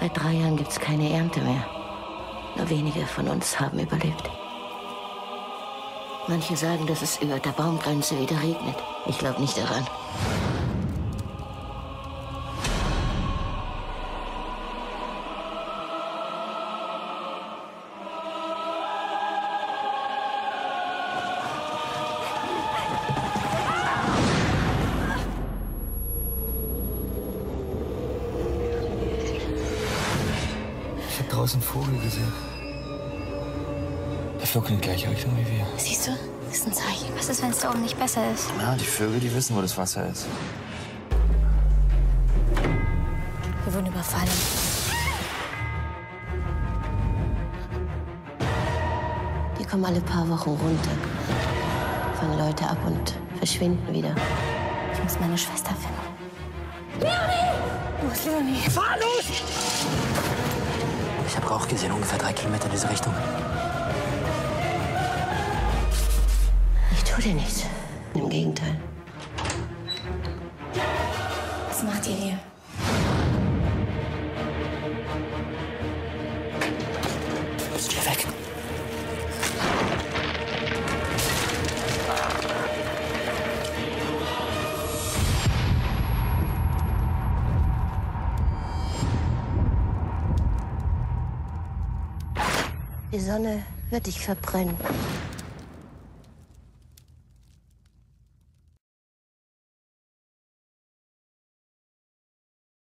Seit drei Jahren gibt's keine Ernte mehr. Nur wenige von uns haben überlebt. Manche sagen, dass es über der Baumgrenze wieder regnet. Ich glaube nicht daran. Draußen einen Vogel gesehen. Der flog in die gleiche Richtung wie wir. Siehst du? Das ist ein Zeichen. Was ist, wenn es da oben nicht besser ist? Ja, die Vögel, die wissen, wo das Wasser ist. Wir wurden überfallen. Die kommen alle paar Wochen runter, fangen Leute ab und verschwinden wieder. Ich muss meine Schwester finden. Leonie! Wo ist Leonie? Fahr los! Ich habe Rauch gesehen, ungefähr drei Kilometer in diese Richtung. Ich tue dir nichts. Im Gegenteil. Was macht ihr hier? Die Sonne wird dich verbrennen.